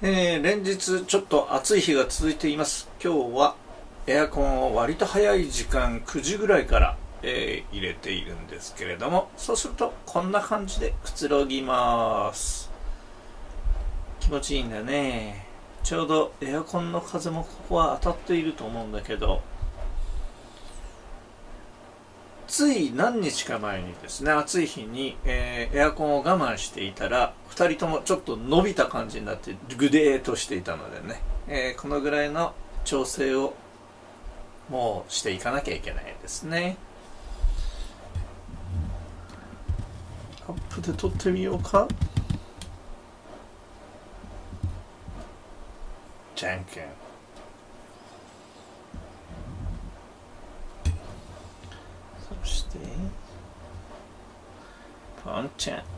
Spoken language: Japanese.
えー、連日ちょっと暑い日が続いています。今日はエアコンを割と早い時間9時ぐらいから、えー、入れているんですけれどもそうするとこんな感じでくつろぎます。気持ちいいんだね。ちょうどエアコンの風もここは当たっていると思うんだけどつい何日か前にですね暑い日に、えー、エアコンを我慢していたら2人ともちょっと伸びた感じになってグデーとしていたのでね、えー、このぐらいの調整をもうしていかなきゃいけないですね。アップで撮ってみようか。じゃんけん。content.